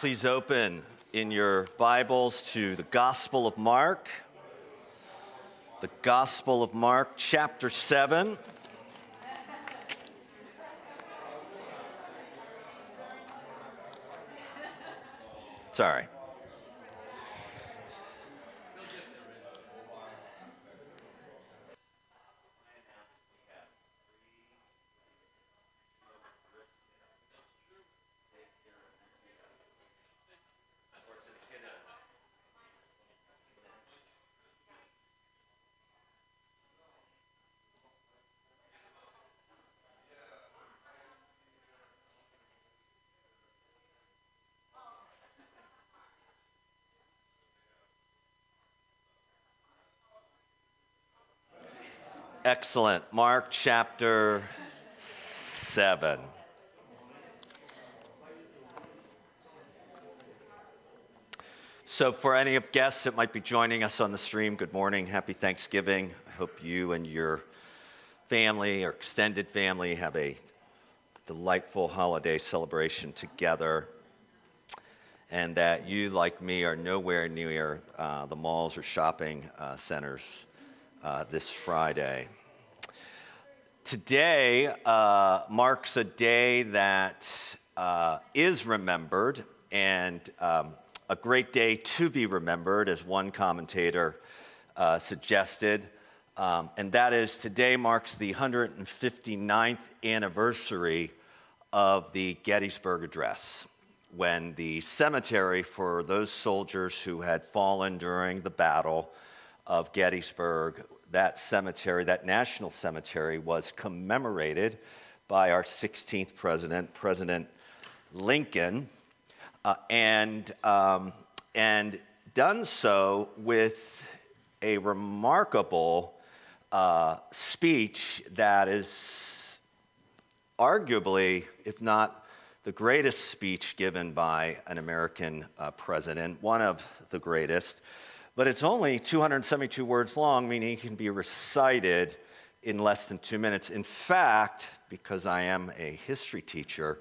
Please open in your Bibles to the Gospel of Mark. The Gospel of Mark, chapter 7. Sorry. Excellent. Mark chapter 7. So, for any of guests that might be joining us on the stream, good morning, happy Thanksgiving. I hope you and your family or extended family have a delightful holiday celebration together, and that you, like me, are nowhere near uh, the malls or shopping uh, centers uh, this Friday. Today uh, marks a day that uh, is remembered and um, a great day to be remembered, as one commentator uh, suggested. Um, and that is today marks the 159th anniversary of the Gettysburg Address, when the cemetery for those soldiers who had fallen during the battle of Gettysburg, that cemetery, that national cemetery, was commemorated by our 16th president, President Lincoln, uh, and, um, and done so with a remarkable uh, speech that is arguably, if not the greatest speech given by an American uh, president, one of the greatest but it's only 272 words long, meaning it can be recited in less than two minutes. In fact, because I am a history teacher,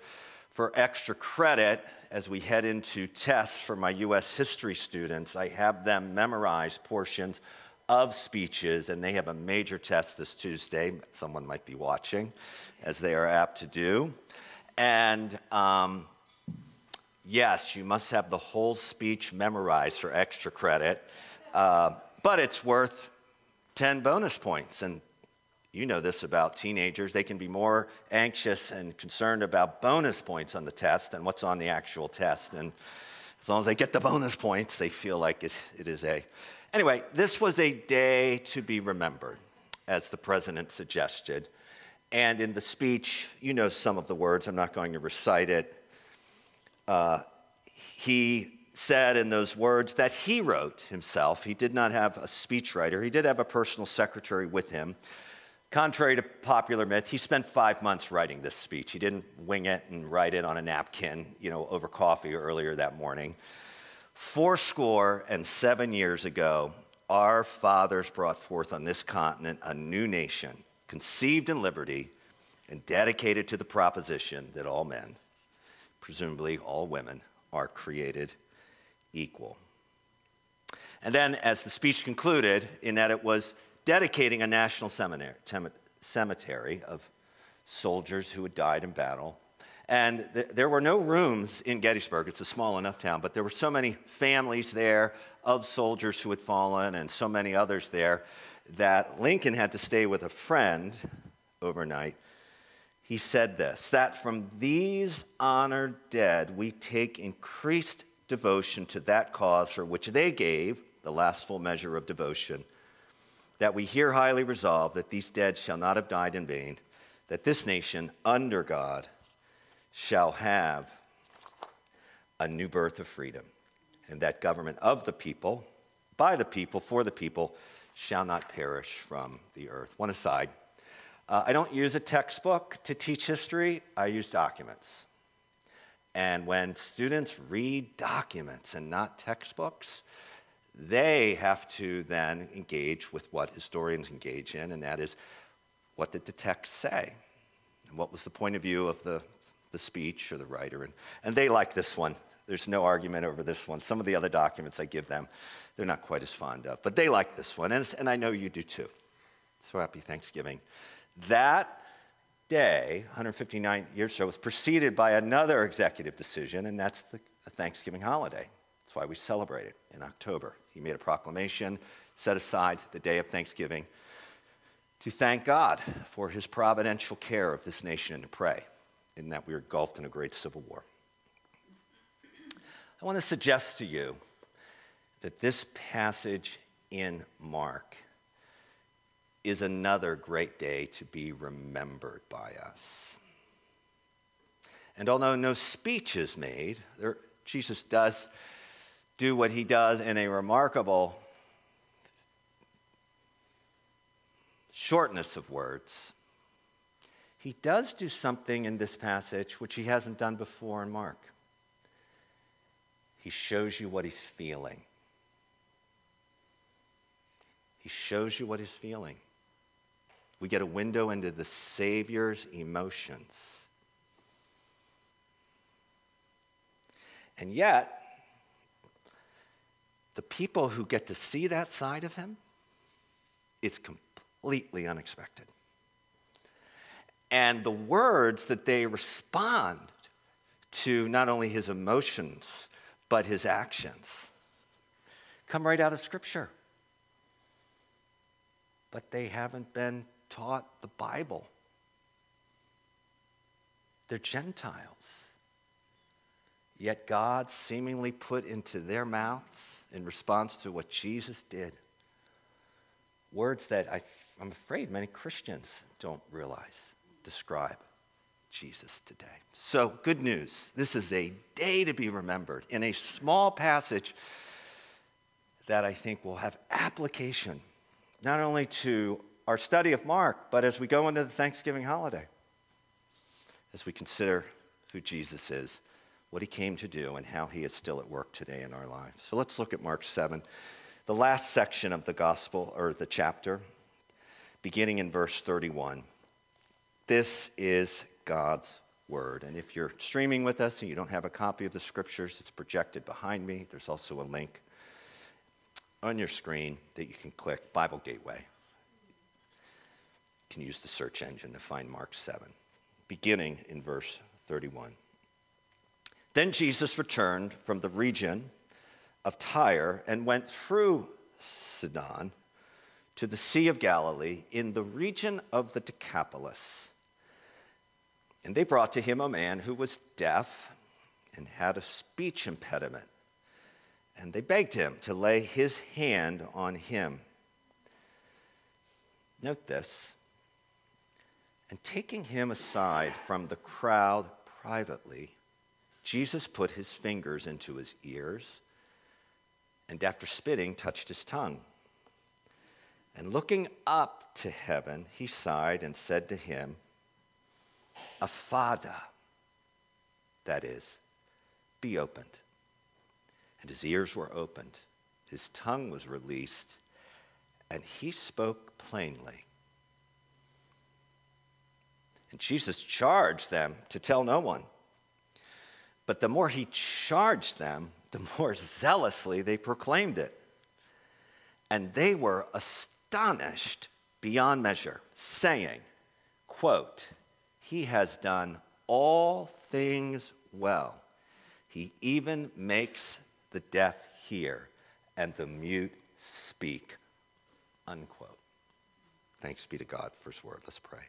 for extra credit, as we head into tests for my US history students, I have them memorize portions of speeches, and they have a major test this Tuesday. Someone might be watching, as they are apt to do. And um, yes, you must have the whole speech memorized for extra credit. Uh, but it's worth 10 bonus points. And you know this about teenagers. They can be more anxious and concerned about bonus points on the test than what's on the actual test. And as long as they get the bonus points, they feel like it is a. Anyway, this was a day to be remembered, as the president suggested. And in the speech, you know some of the words, I'm not going to recite it. Uh, he said in those words that he wrote himself. He did not have a speechwriter, he did have a personal secretary with him. Contrary to popular myth, he spent five months writing this speech. He didn't wing it and write it on a napkin, you know, over coffee earlier that morning. Four score and seven years ago, our fathers brought forth on this continent a new nation, conceived in liberty and dedicated to the proposition that all men, presumably all women, are created equal. And then, as the speech concluded, in that it was dedicating a national cemetery of soldiers who had died in battle. And th- there were no rooms in Gettysburg, it's a small enough town, but there were so many families there of soldiers who had fallen and so many others there that Lincoln had to stay with a friend overnight. He said this that from these honored dead we take increased devotion to that cause for which they gave the last full measure of devotion, that we here highly resolve that these dead shall not have died in vain, that this nation under God shall have a new birth of freedom, and that government of the people, by the people, for the people, shall not perish from the earth. One aside. Uh, I don't use a textbook to teach history, I use documents. And when students read documents and not textbooks, they have to then engage with what historians engage in, and that is what did the text say? And what was the point of view of the, the speech or the writer? And, and they like this one. There's no argument over this one. Some of the other documents I give them, they're not quite as fond of, but they like this one, and, and I know you do too. So happy Thanksgiving. That day, 159 years ago, was preceded by another executive decision, and that's the Thanksgiving holiday. That's why we celebrate it in October. He made a proclamation, set aside the day of Thanksgiving to thank God for his providential care of this nation and to pray in that we are engulfed in a great civil war. I want to suggest to you that this passage in Mark is another great day to be remembered by us. And although no speech is made, there, Jesus does do what he does in a remarkable shortness of words. He does do something in this passage which he hasn't done before in Mark. He shows you what he's feeling. He shows you what he's feeling. We get a window into the Savior's emotions. And yet, the people who get to see that side of him, it's completely unexpected. And the words that they respond to not only his emotions, but his actions come right out of Scripture. But they haven't been taught the Bible. They're Gentiles. Yet God seemingly put into their mouths, in response to what Jesus did, words that I, I'm afraid many Christians don't realize, describe Jesus today. So, good news. This is a day to be remembered in a small passage that I think will have application not only to our study of Mark, but as we go into the Thanksgiving holiday, as we consider who Jesus is, what he came to do, and how he is still at work today in our lives. So let's look at Mark 7, the last section of the gospel, or the chapter, beginning in verse 31. This is God's word. And if you're streaming with us and you don't have a copy of the scriptures, it's projected behind me. There's also a link on your screen that you can click Bible Gateway can use the search engine to find Mark 7, beginning in verse 31. Then Jesus returned from the region of Tyre and went through Sidon to the Sea of Galilee in the region of the Decapolis. And they brought to him a man who was deaf and had a speech impediment. And they begged him to lay his hand on him. Note this and taking him aside from the crowd privately, Jesus put his fingers into his ears and after spitting, touched his tongue. And looking up to heaven, he sighed and said to him, Ephphatha, that is, be opened. And his ears were opened, his tongue was released, and he spoke plainly. And Jesus charged them to tell no one. But the more he charged them, the more zealously they proclaimed it. And they were astonished beyond measure, saying, quote, He has done all things well. He even makes the deaf hear and the mute speak. Unquote. Thanks be to God for his word. Let's pray.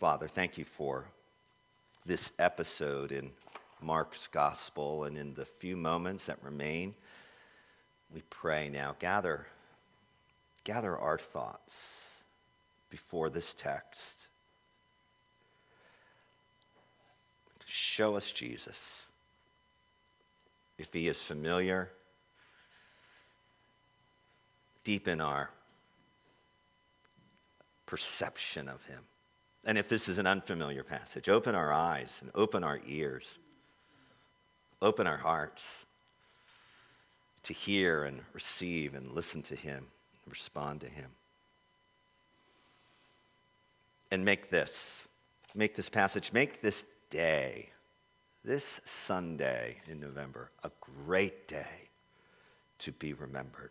Father, thank you for this episode in Mark's gospel and in the few moments that remain. We pray now, gather, gather our thoughts before this text. Show us Jesus. If he is familiar, deepen our perception of him. And if this is an unfamiliar passage, open our eyes and open our ears, open our hearts to hear and receive and listen to Him, respond to Him. and make this, make this passage, make this day, this Sunday in November, a great day to be remembered.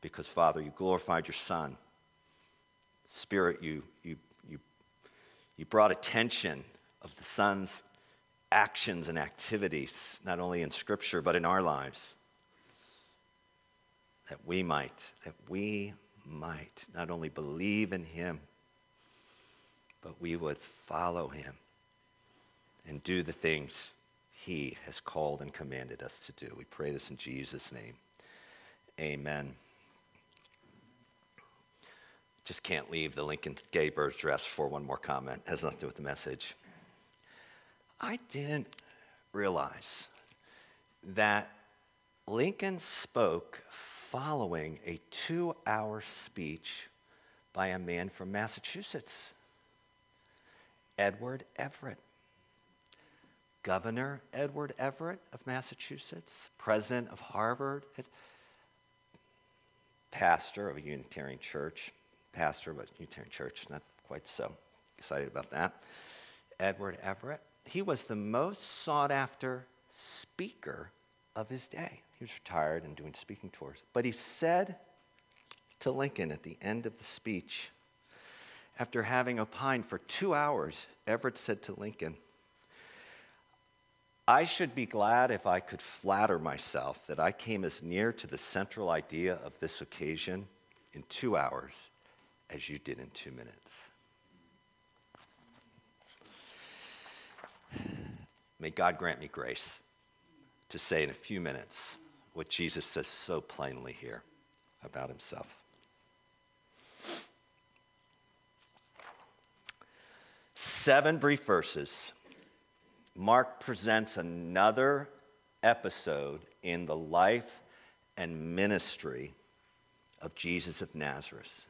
Because, Father, you glorified your Son. Spirit, you, you, you, brought attention of the Son's actions and activities, not only in Scripture, but in our lives. That we might, that we might not only believe in Him, but we would follow Him and do the things He has called and commanded us to do. We pray this in Jesus' name. Amen. Just can't leave the Lincoln Gettysburg Address for one more comment. It has nothing to do with the message. I didn't realize that Lincoln spoke following a two hour speech by a man from Massachusetts, Edward Everett. Governor Edward Everett of Massachusetts, president of Harvard, pastor of a Unitarian church, pastor of a Unitarian church, not quite so excited about that. Edward Everett he was the most sought after speaker of his day. He was retired and doing speaking tours. But he said to Lincoln at the end of the speech, after having opined for two hours, Everett said to Lincoln, I should be glad if I could flatter myself that I came as near to the central idea of this occasion in two hours as you did in two minutes. May God grant me grace to say in a few minutes what Jesus says so plainly here about himself. Seven brief verses. Mark presents another episode in the life and ministry of Jesus of Nazareth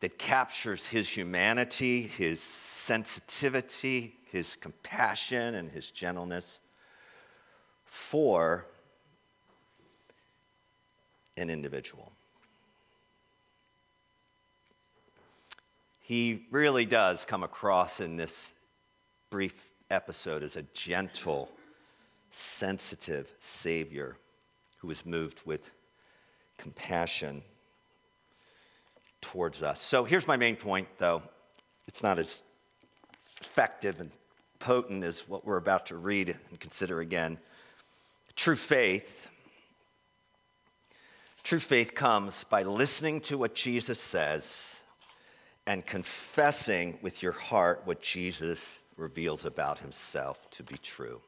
that captures his humanity, his sensitivity, his compassion, and his gentleness for an individual. He really does come across in this brief episode as a gentle, sensitive Savior who is moved with compassion towards us. So here's my main point, though. It's not as effective and potent as what we're about to read and consider again. True faith. True faith comes by listening to what Jesus says and confessing with your heart what Jesus reveals about himself to be true.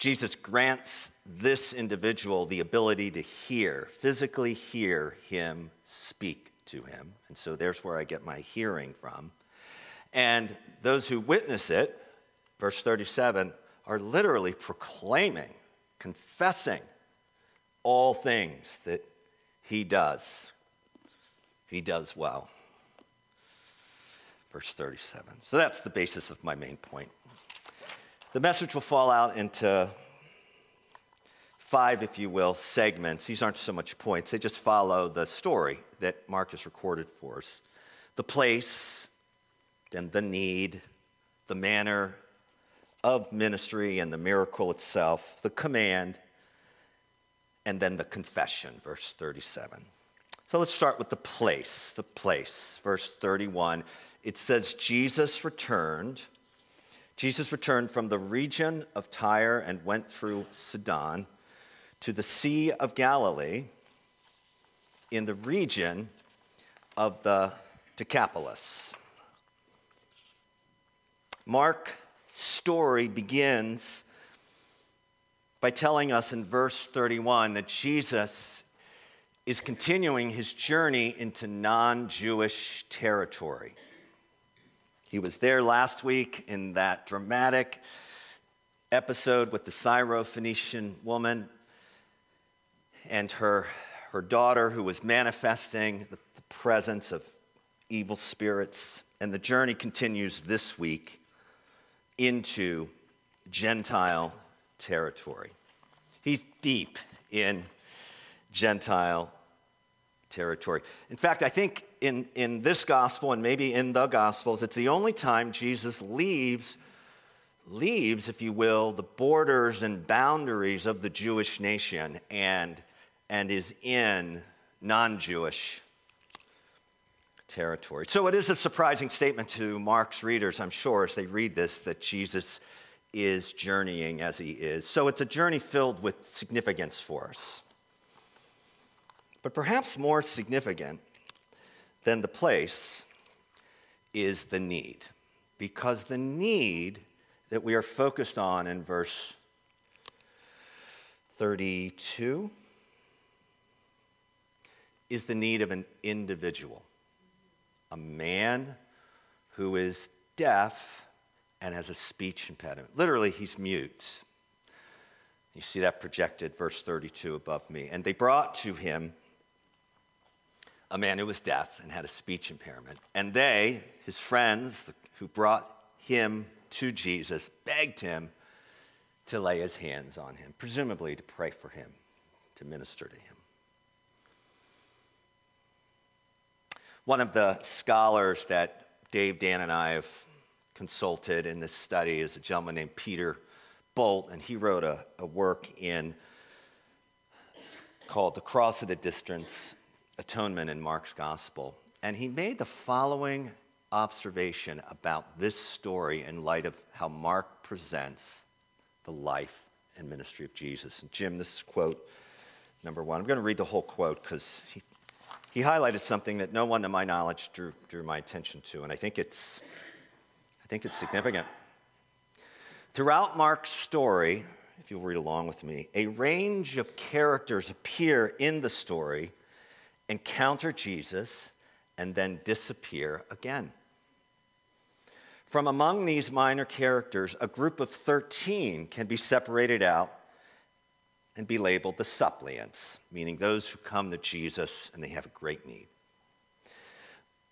Jesus grants this individual the ability to hear, physically hear him speak to him. And so there's where I get my hearing from. And those who witness it, verse 37, are literally proclaiming, confessing all things that he does. He does well. Verse 37. So that's the basis of my main point. The message will fall out into five, if you will, segments. These aren't so much points, they just follow the story that Mark has recorded for us. The place, then the need, the manner of ministry and the miracle itself, the command, and then the confession, verse 37. So let's start with the place. The place, verse 31. It says, Jesus returned Jesus returned from the region of Tyre and went through Sidon to the Sea of Galilee in the region of the Decapolis. Mark's story begins by telling us in verse 31 that Jesus is continuing his journey into non Jewish territory. He was there last week in that dramatic episode with the Syro-Phoenician woman and her, her daughter who was manifesting the, the presence of evil spirits. And the journey continues this week into Gentile territory. He's deep in Gentile territory. In fact, I think in, in this gospel and maybe in the gospels, it's the only time Jesus leaves, leaves, if you will, the borders and boundaries of the Jewish nation and, and is in non Jewish territory. So it is a surprising statement to Mark's readers, I'm sure, as they read this, that Jesus is journeying as he is. So it's a journey filled with significance for us. But perhaps more significant than the place is the need. Because the need that we are focused on in verse 32 is the need of an individual, a man who is deaf and has a speech impediment. Literally, he's mute. You see that projected, verse 32 above me. And they brought to him a man who was deaf and had a speech impairment. And they, his friends who brought him to Jesus, begged him to lay his hands on him, presumably to pray for him, to minister to him. One of the scholars that Dave, Dan, and I have consulted in this study is a gentleman named Peter Bolt, and he wrote a, a work in called The Cross of the Distance atonement in Mark's gospel. And he made the following observation about this story in light of how Mark presents the life and ministry of Jesus. And Jim, this is quote number one. I'm going to read the whole quote because he, he highlighted something that no one to my knowledge drew, drew my attention to, and I think it's, I think it's significant. Throughout Mark's story, if you'll read along with me, a range of characters appear in the story encounter Jesus, and then disappear again. From among these minor characters, a group of 13 can be separated out and be labeled the suppliants, meaning those who come to Jesus and they have a great need.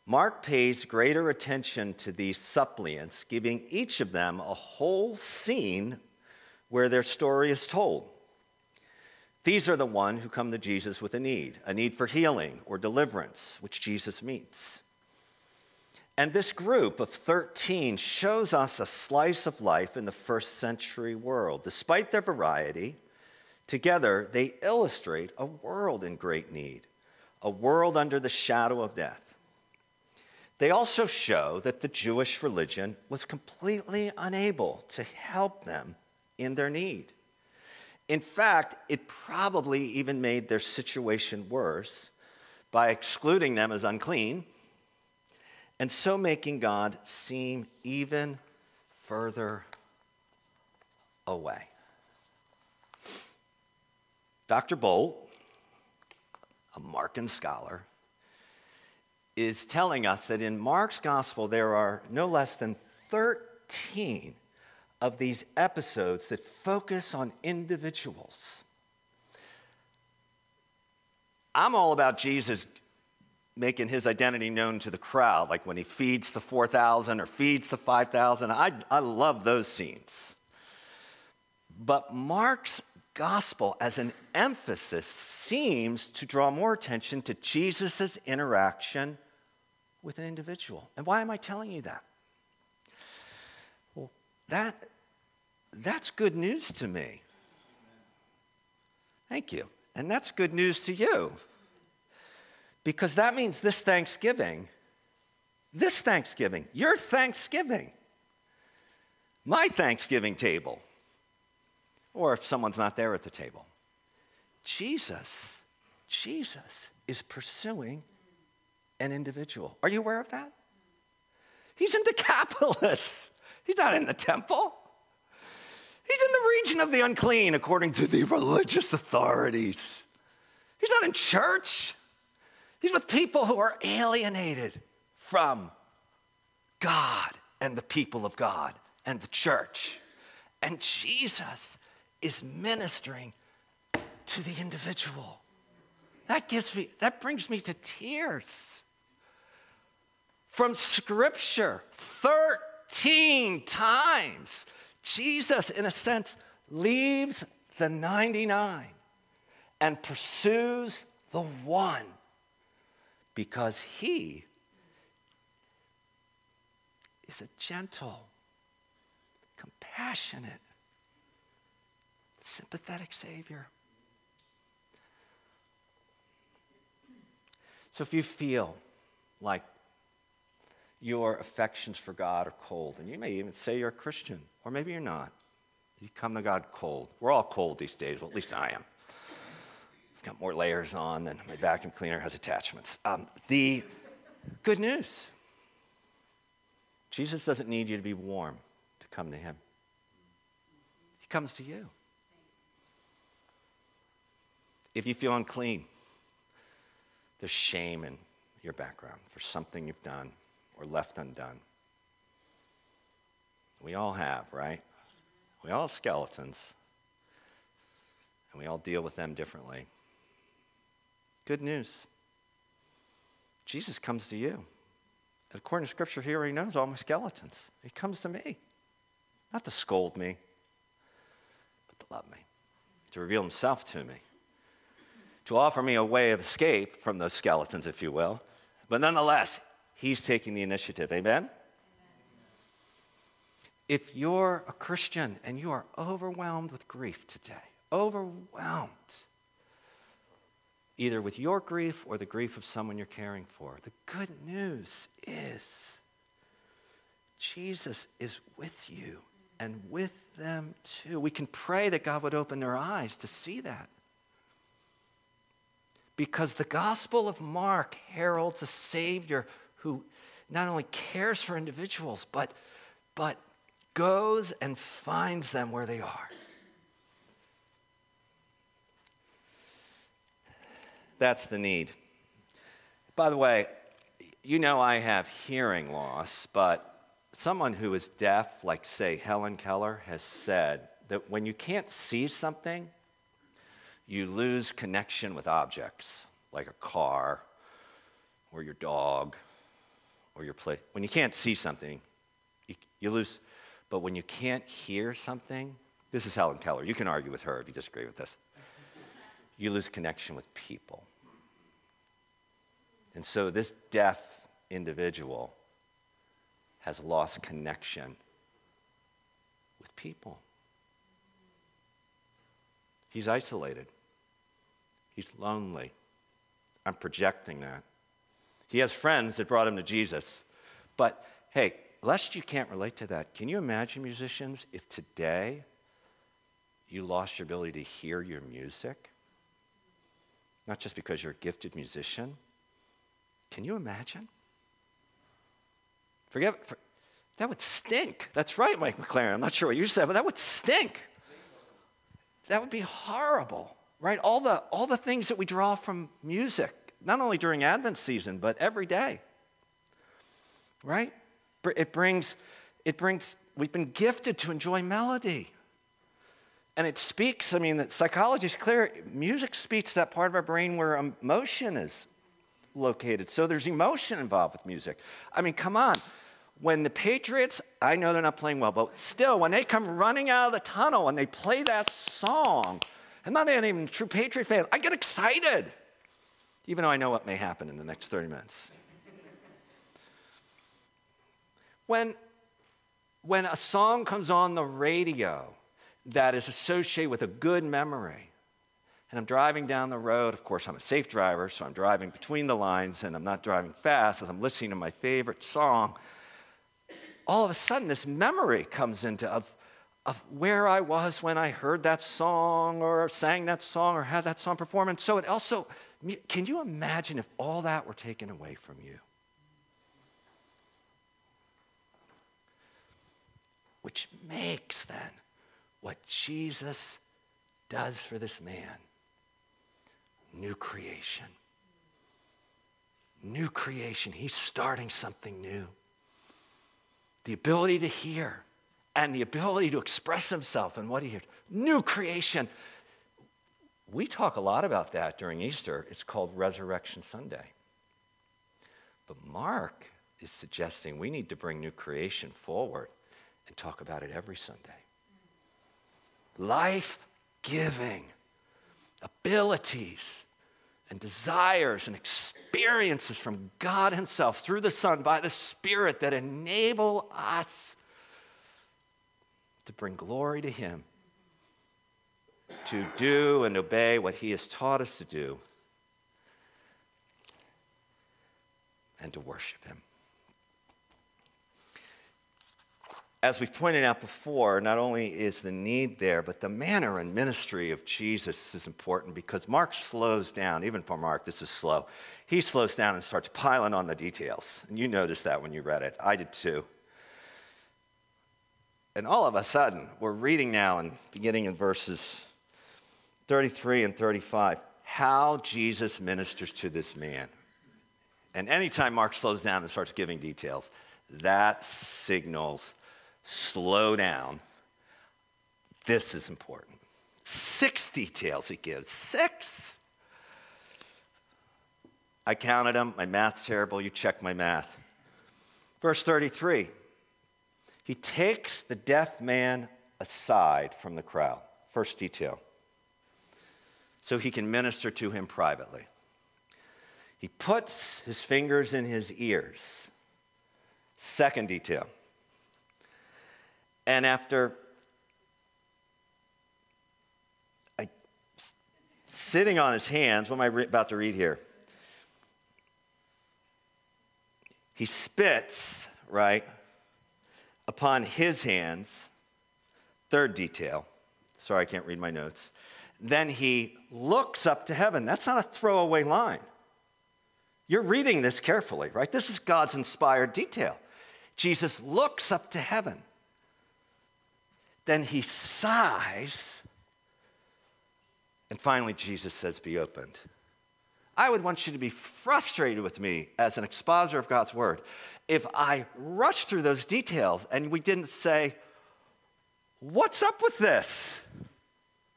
Mark pays greater attention to these suppliants, giving each of them a whole scene where their story is told. These are the one who come to Jesus with a need, a need for healing or deliverance, which Jesus meets. And this group of 13 shows us a slice of life in the first century world. Despite their variety, together they illustrate a world in great need, a world under the shadow of death. They also show that the Jewish religion was completely unable to help them in their need. In fact, it probably even made their situation worse by excluding them as unclean and so making God seem even further away. Dr. Bolt, a Markan scholar, is telling us that in Mark's gospel there are no less than 13 of these episodes that focus on individuals. I'm all about Jesus making his identity known to the crowd, like when he feeds the 4,000 or feeds the 5,000. I, I love those scenes. But Mark's gospel, as an emphasis, seems to draw more attention to Jesus' interaction with an individual. And why am I telling you that? That, that's good news to me. Thank you. And that's good news to you. Because that means this Thanksgiving, this Thanksgiving, your Thanksgiving, my Thanksgiving table, or if someone's not there at the table, Jesus, Jesus is pursuing an individual. Are you aware of that? He's into Decapolis. He's not in the temple. He's in the region of the unclean, according to the religious authorities. He's not in church. He's with people who are alienated from God and the people of God and the church. And Jesus is ministering to the individual. That gives me, that brings me to tears. From scripture, 13 13 times, Jesus, in a sense, leaves the 99 and pursues the one because he is a gentle, compassionate, sympathetic Savior. So if you feel like your affections for God are cold, and you may even say you're a Christian, or maybe you're not, you come to God cold. We're all cold these days, well, at least I am. I've got more layers on than my vacuum cleaner has attachments. Um, the good news Jesus doesn't need you to be warm to come to Him, He comes to you. If you feel unclean, there's shame in your background for something you've done or left undone. We all have, right? We all have skeletons, and we all deal with them differently. Good news Jesus comes to you. According to Scripture, here, he already knows all my skeletons. He comes to me, not to scold me, but to love me, to reveal himself to me, to offer me a way of escape from those skeletons, if you will. But nonetheless, he's taking the initiative. Amen? If you're a Christian and you are overwhelmed with grief today, overwhelmed, either with your grief or the grief of someone you're caring for, the good news is Jesus is with you and with them too. We can pray that God would open their eyes to see that. Because the Gospel of Mark heralds a Savior who not only cares for individuals, but, but goes and finds them where they are. That's the need. By the way, you know I have hearing loss, but someone who is deaf, like, say, Helen Keller, has said that when you can't see something, you lose connection with objects, like a car or your dog or your play. When you can't see something, you, you lose but when you can't hear something, this is Helen Keller. You can argue with her if you disagree with this. You lose connection with people. And so this deaf individual has lost connection with people. He's isolated. He's lonely. I'm projecting that. He has friends that brought him to Jesus. But hey, lest you can't relate to that, can you imagine, musicians, if today you lost your ability to hear your music? Not just because you're a gifted musician. Can you imagine? Forget, for, that would stink. That's right, Mike McLaren. I'm not sure what you said, but that would stink. That would be horrible, right? All the, all the things that we draw from music, not only during Advent season, but every day, right? It brings, it brings, we've been gifted to enjoy melody. And it speaks, I mean, the psychology is clear. Music speaks that part of our brain where emotion is located. So there's emotion involved with music. I mean, come on. When the Patriots, I know they're not playing well, but still, when they come running out of the tunnel and they play that song, I'm not even a true Patriot fan, I get excited, even though I know what may happen in the next 30 minutes. When, when a song comes on the radio that is associated with a good memory, and I'm driving down the road, of course, I'm a safe driver, so I'm driving between the lines and I'm not driving fast as I'm listening to my favorite song. All of a sudden, this memory comes into of, of where I was when I heard that song or sang that song or had that song performed. And so it also, can you imagine if all that were taken away from you? which makes then what Jesus does for this man new creation. New creation. He's starting something new. The ability to hear and the ability to express himself and what he hears. New creation. We talk a lot about that during Easter. It's called Resurrection Sunday. But Mark is suggesting we need to bring new creation forward and talk about it every Sunday. Life giving abilities and desires and experiences from God Himself through the Son by the Spirit that enable us to bring glory to Him, to do and obey what He has taught us to do, and to worship Him. as we've pointed out before, not only is the need there, but the manner and ministry of Jesus is important because Mark slows down. Even for Mark, this is slow. He slows down and starts piling on the details. And you noticed that when you read it. I did too. And all of a sudden, we're reading now and beginning in verses 33 and 35 how Jesus ministers to this man. And anytime Mark slows down and starts giving details, that signals slow down. This is important. Six details he gives. Six. I counted them. My math's terrible. You check my math. Verse 33 He takes the deaf man aside from the crowd. First detail. So he can minister to him privately. He puts his fingers in his ears. Second detail. And after I, sitting on his hands, what am I re- about to read here? He spits, right, upon his hands. Third detail. Sorry, I can't read my notes. Then he looks up to heaven. That's not a throwaway line. You're reading this carefully, right? This is God's inspired detail. Jesus looks up to heaven. Then he sighs. And finally, Jesus says, Be opened. I would want you to be frustrated with me as an expositor of God's word if I rushed through those details and we didn't say, What's up with this?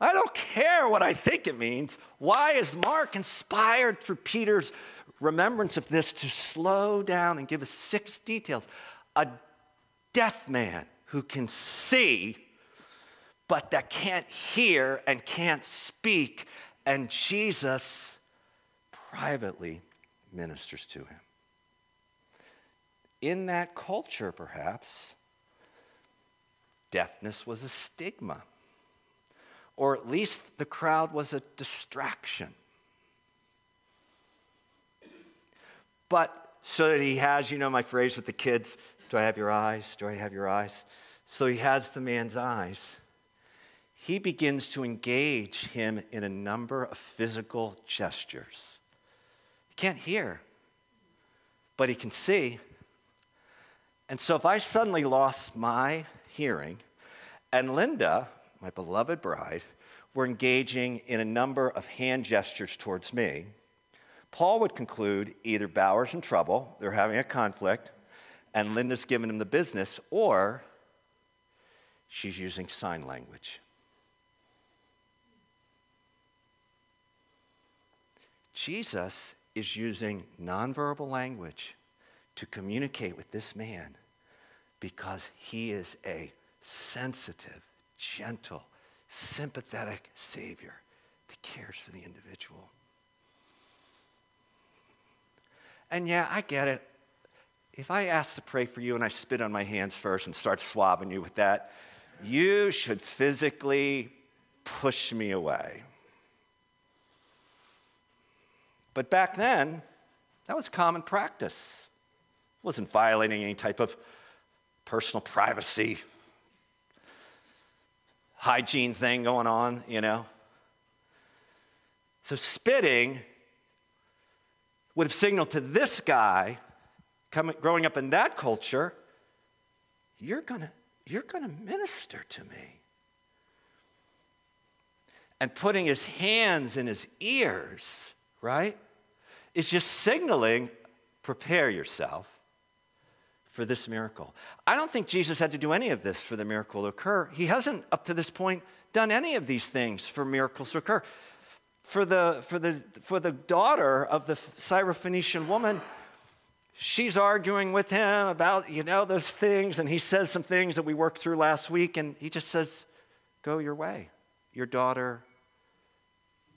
I don't care what I think it means. Why is Mark inspired through Peter's remembrance of this to slow down and give us six details? A deaf man who can see but that can't hear and can't speak. And Jesus privately ministers to him. In that culture, perhaps, deafness was a stigma, or at least the crowd was a distraction. But so that he has, you know, my phrase with the kids do I have your eyes? Do I have your eyes? So he has the man's eyes he begins to engage him in a number of physical gestures. He can't hear, but he can see. And so if I suddenly lost my hearing, and Linda, my beloved bride, were engaging in a number of hand gestures towards me, Paul would conclude either Bauer's in trouble, they're having a conflict, and Linda's giving him the business, or she's using sign language. Jesus is using nonverbal language to communicate with this man because he is a sensitive, gentle, sympathetic Savior that cares for the individual. And yeah, I get it. If I ask to pray for you and I spit on my hands first and start swabbing you with that, you should physically push me away. But back then, that was common practice. It wasn't violating any type of personal privacy, hygiene thing going on, you know. So spitting would have signaled to this guy, coming, growing up in that culture, you're gonna, you're gonna minister to me. And putting his hands in his ears right? Is just signaling prepare yourself for this miracle. I don't think Jesus had to do any of this for the miracle to occur. He hasn't, up to this point, done any of these things for miracles to occur. For the, for the, for the daughter of the Syrophoenician woman, she's arguing with him about, you know, those things, and he says some things that we worked through last week, and he just says, Go your way. Your daughter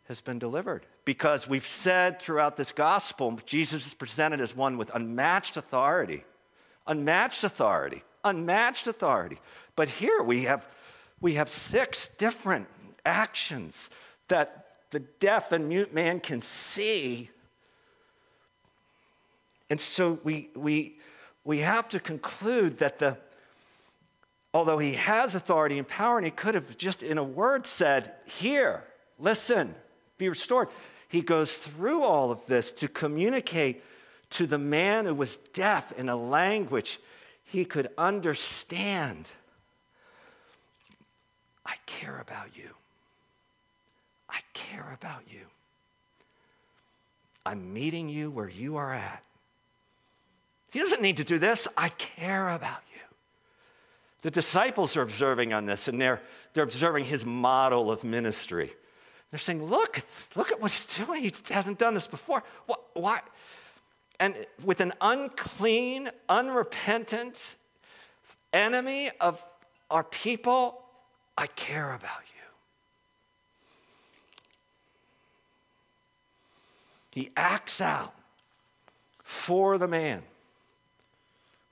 has been delivered because we've said throughout this gospel, Jesus is presented as one with unmatched authority. Unmatched authority. Unmatched authority. But here we have, we have six different actions that the deaf and mute man can see. And so we, we, we have to conclude that the, although he has authority and power, and he could have just in a word said, Here, listen, be restored. He goes through all of this to communicate to the man who was deaf in a language he could understand. I care about you. I care about you. I'm meeting you where you are at. He doesn't need to do this. I care about you. The disciples are observing on this, and they're, they're observing his model of ministry. They're saying, Look, look at what he's doing. He hasn't done this before. What, why? And with an unclean, unrepentant enemy of our people, I care about you. He acts out for the man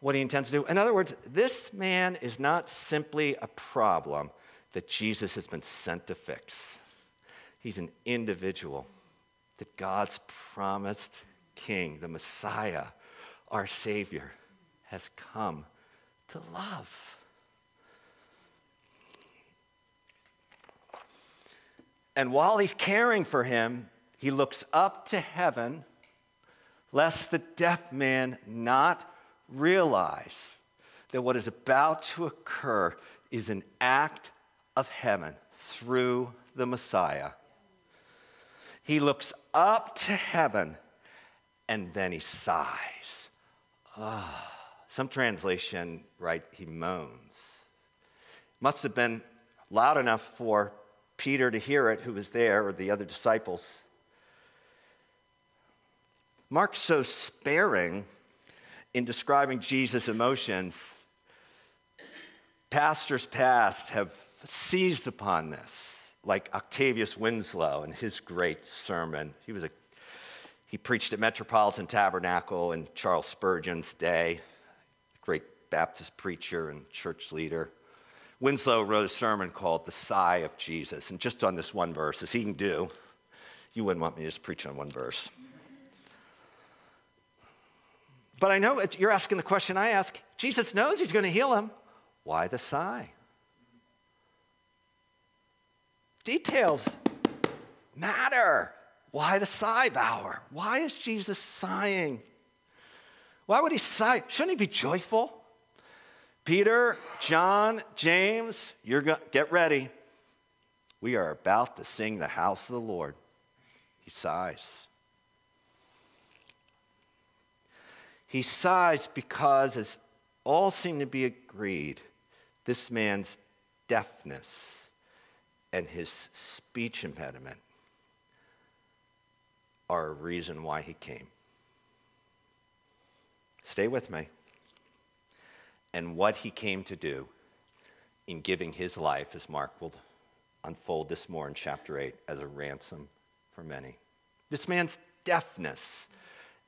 what he intends to do. In other words, this man is not simply a problem that Jesus has been sent to fix. He's an individual that God's promised king, the Messiah, our Savior, has come to love. And while he's caring for him, he looks up to heaven, lest the deaf man not realize that what is about to occur is an act of heaven through the Messiah. He looks up to heaven and then he sighs. Ah. Some translation write he moans. Must have been loud enough for Peter to hear it, who was there, or the other disciples. Mark's so sparing in describing Jesus' emotions, pastors past have seized upon this, like Octavius Winslow in his great sermon. He was a he preached at Metropolitan Tabernacle in Charles Spurgeon's day, great Baptist preacher and church leader. Winslow wrote a sermon called The Sigh of Jesus, and just on this one verse, as he can do, you wouldn't want me to just preach on one verse. But I know you're asking the question I ask. Jesus knows he's going to heal him. Why the sigh? Details matter. Why the sigh, Bauer? Why is Jesus sighing? Why would he sigh? Shouldn't he be joyful? Peter, John, James, you're go- get ready. We are about to sing the house of the Lord. He sighs. He sighs because, as all seem to be agreed, this man's deafness and his speech impediment are a reason why he came. Stay with me. And what he came to do in giving his life, as Mark will unfold this more in chapter 8, as a ransom for many. This man's deafness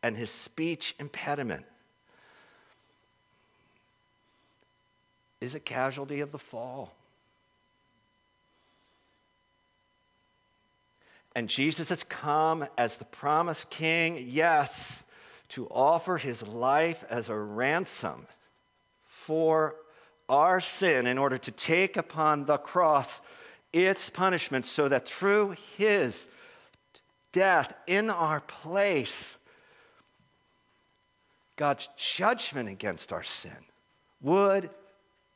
and his speech impediment is a casualty of the fall. And Jesus has come as the promised king, yes, to offer his life as a ransom for our sin in order to take upon the cross its punishment so that through his death in our place, God's judgment against our sin would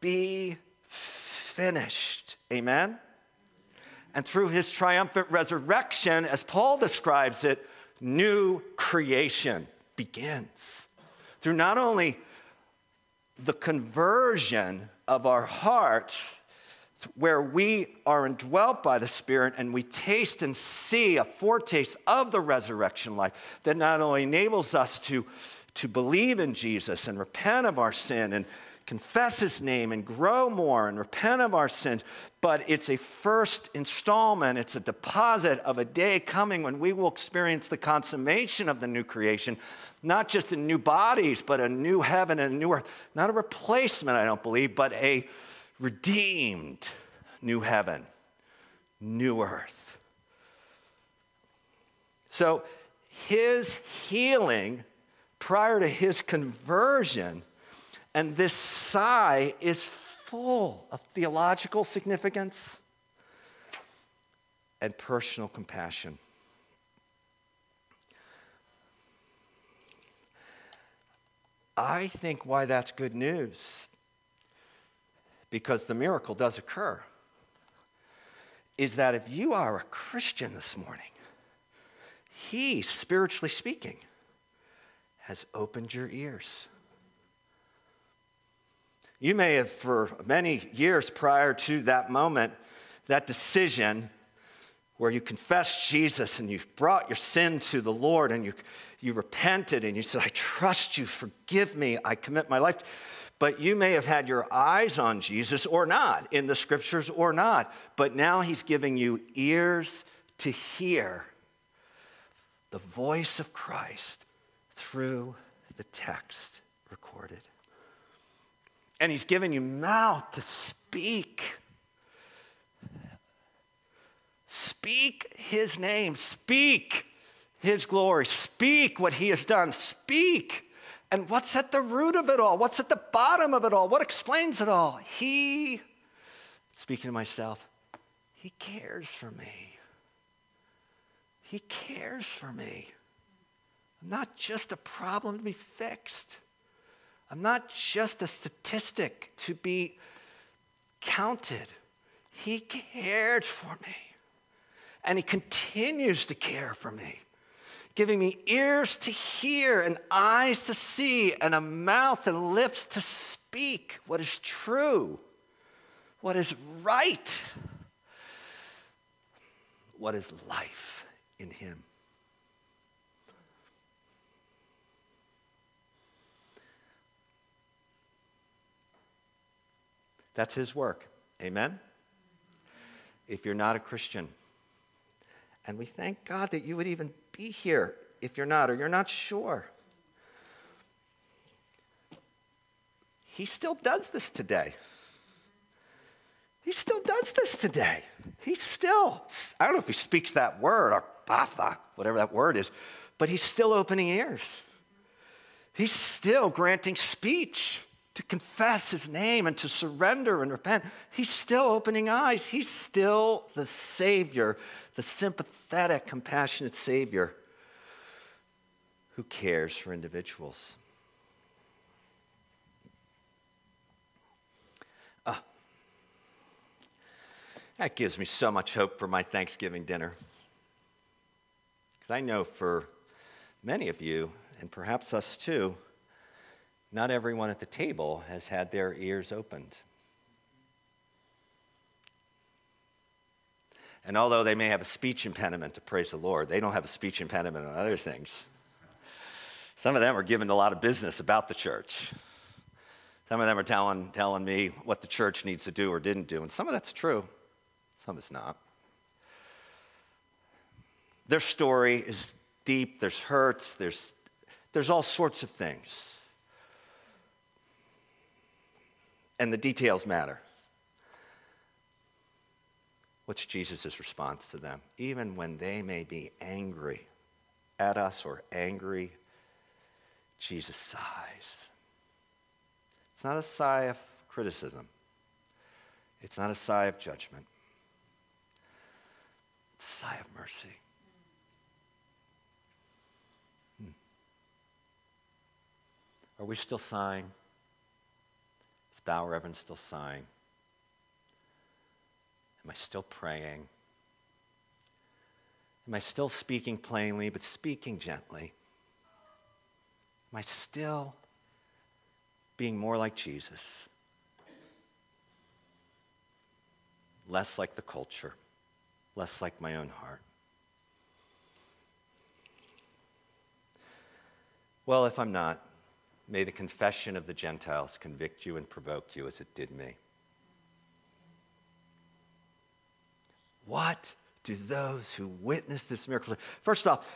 be finished. Amen? And through his triumphant resurrection, as Paul describes it, new creation begins. Through not only the conversion of our hearts, where we are indwelt by the Spirit and we taste and see a foretaste of the resurrection life that not only enables us to to believe in Jesus and repent of our sin and confess his name and grow more and repent of our sins. But it's a first installment, it's a deposit of a day coming when we will experience the consummation of the new creation, not just in new bodies, but a new heaven and a new earth. Not a replacement, I don't believe, but a redeemed new heaven, new earth. So his healing prior to his conversion and this sigh is full of theological significance and personal compassion. I think why that's good news, because the miracle does occur, is that if you are a Christian this morning, He, spiritually speaking, has opened your ears. You may have, for many years prior to that moment, that decision where you confessed Jesus and you brought your sin to the Lord and you, you repented and you said, I trust you, forgive me, I commit my life. But you may have had your eyes on Jesus or not, in the scriptures or not. But now he's giving you ears to hear the voice of Christ through the text. And he's given you mouth to speak. Speak his name. Speak his glory. Speak what he has done. Speak. And what's at the root of it all? What's at the bottom of it all? What explains it all? He, speaking to myself, he cares for me. He cares for me. I'm not just a problem to be fixed. I'm not just a statistic to be counted. He cared for me. And He continues to care for me, giving me ears to hear, and eyes to see, and a mouth and lips to speak what is true, what is right, what is life in Him. That's His work. Amen? If you're not a Christian, and we thank God that you would even be here if you're not, or you're not sure. He still does this today. He still does this today. He still, I don't know if he speaks that word or batha, whatever that word is, but he's still opening ears. He's still granting speech to confess his name and to surrender and repent, he's still opening eyes. He's still the Savior, the sympathetic, compassionate Savior who cares for individuals. Ah, that gives me so much hope for my Thanksgiving dinner. Because I know for many of you, and perhaps us too, not everyone at the table has had their ears opened. And although they may have a speech impediment to praise the Lord, they don't have a speech impediment on other things. Some of them are giving a lot of business about the church. Some of them are telling, telling me what the church needs to do or didn't do. And some of that's true, some is not. Their story is deep, there's hurts, there's, there's all sorts of things. And the details matter. What's Jesus' response to them? Even when they may be angry at us or angry, Jesus sighs. It's not a sigh of criticism, it's not a sigh of judgment, it's a sigh of mercy. Hmm. Are we still sighing? Bow reverence still sighing? Am I still praying? Am I still speaking plainly but speaking gently? Am I still being more like Jesus? Less like the culture, less like my own heart. Well, if I'm not, May the confession of the Gentiles convict you and provoke you as it did me. What do those who witness this miracle? First off,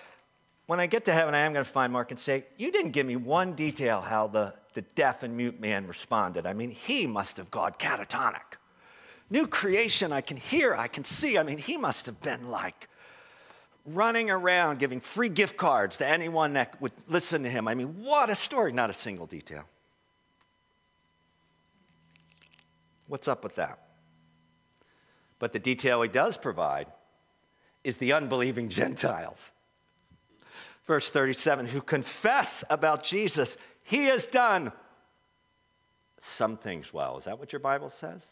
when I get to heaven, I am going to find Mark and say, You didn't give me one detail how the, the deaf and mute man responded. I mean, he must have gone catatonic. New creation, I can hear, I can see. I mean, he must have been like running around giving free gift cards to anyone that would listen to him. I mean, what a story, not a single detail. What's up with that? But the detail he does provide is the unbelieving Gentiles. Verse 37 who confess about Jesus, he has done some things well. Is that what your Bible says?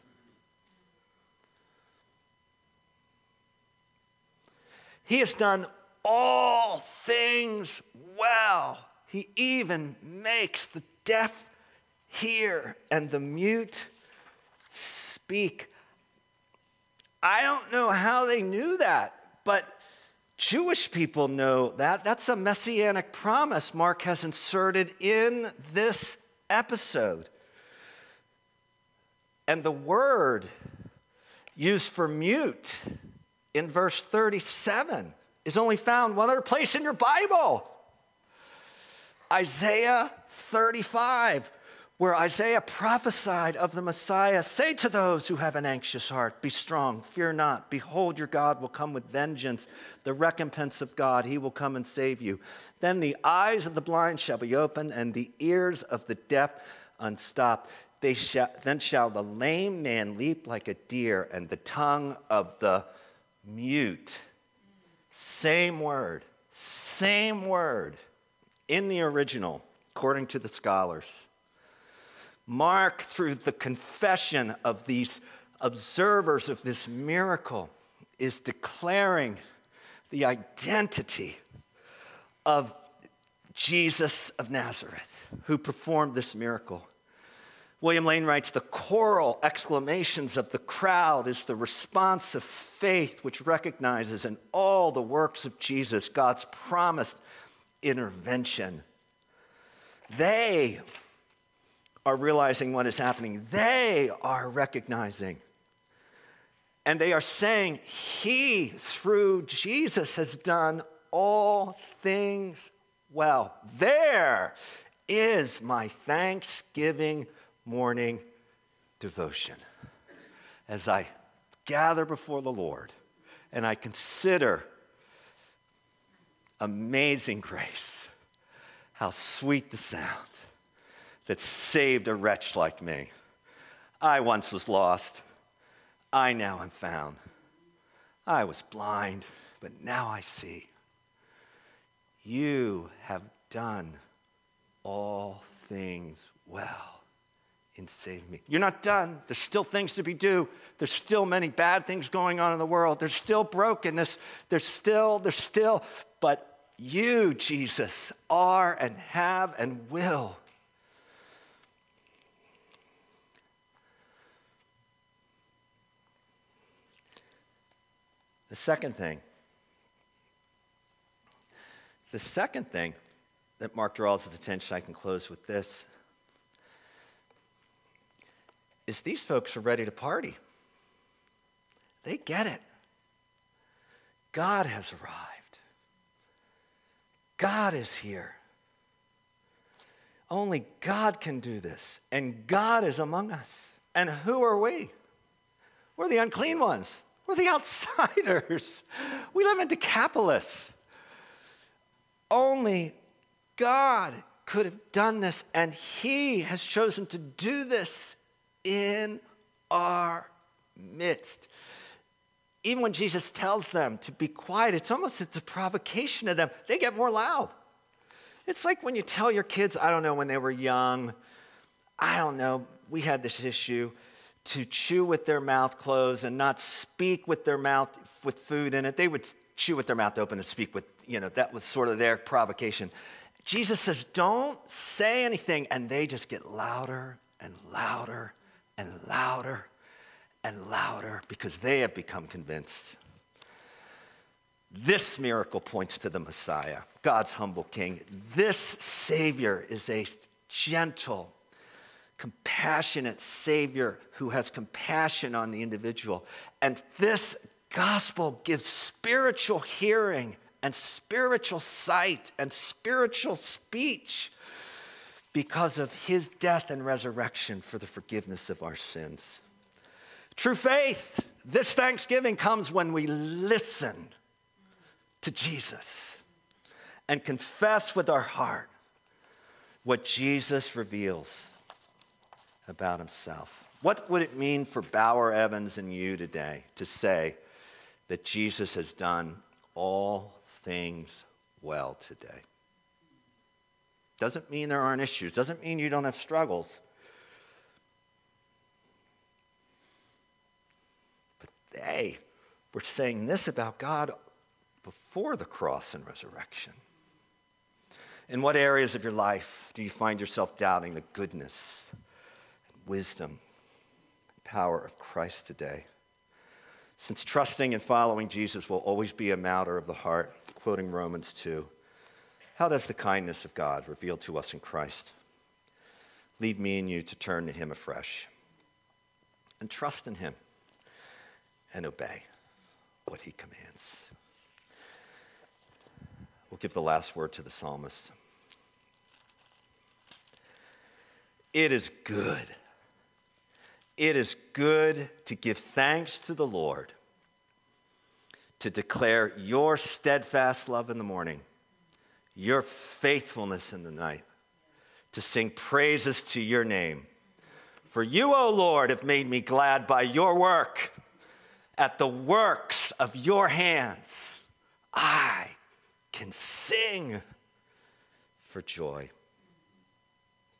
He has done all things well. He even makes the deaf hear and the mute speak. I don't know how they knew that, but Jewish people know that. That's a messianic promise Mark has inserted in this episode. And the word used for mute in verse 37 is only found one other place in your Bible Isaiah 35, where Isaiah prophesied of the Messiah Say to those who have an anxious heart, Be strong, fear not. Behold, your God will come with vengeance, the recompense of God. He will come and save you. Then the eyes of the blind shall be opened, and the ears of the deaf unstopped. They shall, then shall the lame man leap like a deer, and the tongue of the mute. Same word, same word in the original, according to the scholars. Mark, through the confession of these observers of this miracle, is declaring the identity of Jesus of Nazareth, who performed this miracle. William Lane writes The choral exclamations of the crowd is the response of faith which recognizes in all the works of Jesus God's promised intervention. They are realizing what is happening, they are recognizing. And they are saying, He, through Jesus, has done all things well. There is my thanksgiving morning devotion as I gather before the Lord and I consider amazing grace, how sweet the sound that saved a wretch like me. I once was lost, I now am found. I was blind, but now I see. You have done all things well and save me. You're not done. There's still things to be due. There's still many bad things going on in the world. There's still brokenness. There's still, there's still, but you, Jesus, are and have and will. The second thing, the second thing that Mark draws his attention, I can close with this is these folks are ready to party. They get it. God has arrived. God is here. Only God can do this. And God is among us. And who are we? We're the unclean ones. We're the outsiders. We live in Decapolis. Only God could have done this, and He has chosen to do this in our midst. Even when Jesus tells them to be quiet, it's almost it's a provocation to them. They get more loud. It's like when you tell your kids, I don't know, when they were young, I don't know, we had this issue to chew with their mouth closed and not speak with their mouth with food in it. They would chew with their mouth open and speak with, you know, that was sort of their provocation. Jesus says, Don't say anything. And they just get louder and louder and louder and louder because they have become convinced. This miracle points to the Messiah, God's humble King. This Savior is a gentle, compassionate Savior who has compassion on the individual. And this gospel gives spiritual hearing and spiritual sight and spiritual speech because of his death and resurrection for the forgiveness of our sins. True faith, this thanksgiving comes when we listen to Jesus and confess with our heart what Jesus reveals about himself. What would it mean for Bauer Evans and you today to say that Jesus has done all things well today? Doesn't mean there aren't issues, doesn't mean you don't have struggles. But they were saying this about God before the cross and resurrection. In what areas of your life do you find yourself doubting the goodness, wisdom, and power of Christ today? Since trusting and following Jesus will always be a matter of the heart, quoting Romans 2, how does the kindness of God revealed to us in Christ lead me and you to turn to Him afresh and trust in Him and obey what He commands? We'll give the last word to the psalmist. It is good. It is good to give thanks to the Lord, to declare your steadfast love in the morning your faithfulness in the night, to sing praises to your name. For you, O Lord, have made me glad by your work. At the works of your hands, I can sing for joy.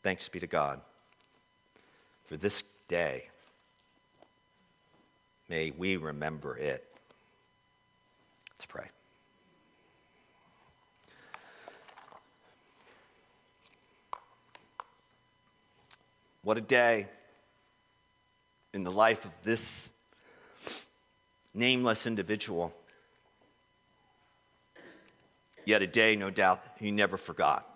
Thanks be to God for this day. May we remember it. Let's pray. What a day in the life of this nameless individual. Yet a day, no doubt, he never forgot.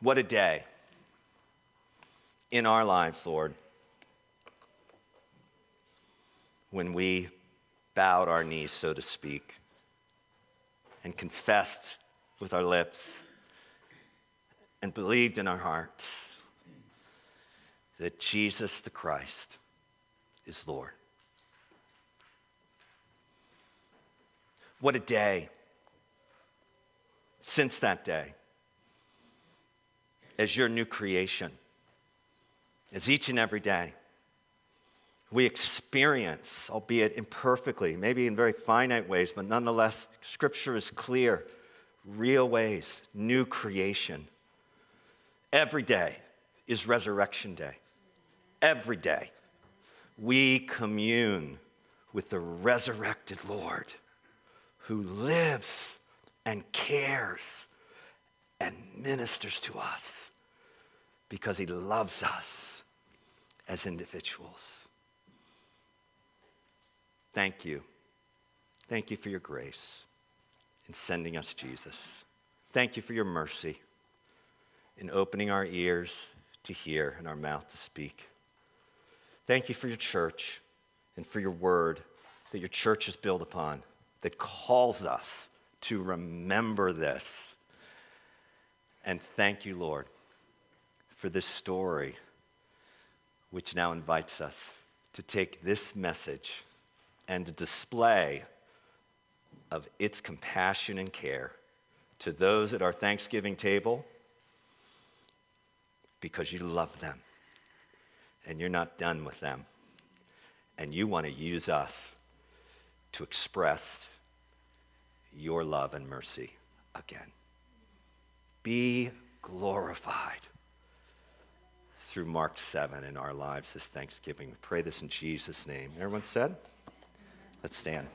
What a day in our lives, Lord, when we bowed our knees, so to speak and confessed with our lips and believed in our hearts that Jesus the Christ is Lord. What a day since that day as your new creation, as each and every day we experience, albeit imperfectly, maybe in very finite ways, but nonetheless, Scripture is clear real ways, new creation. Every day is Resurrection Day. Every day we commune with the resurrected Lord who lives and cares and ministers to us because he loves us as individuals. Thank you. Thank you for your grace in sending us Jesus. Thank you for your mercy in opening our ears to hear and our mouth to speak. Thank you for your church and for your word that your church is built upon, that calls us to remember this. And thank you, Lord, for this story, which now invites us to take this message and display of its compassion and care to those at our Thanksgiving table because you love them and you're not done with them. And you want to use us to express your love and mercy again. Be glorified through Mark 7 in our lives this Thanksgiving. We pray this in Jesus' name. Everyone said? Let's stand.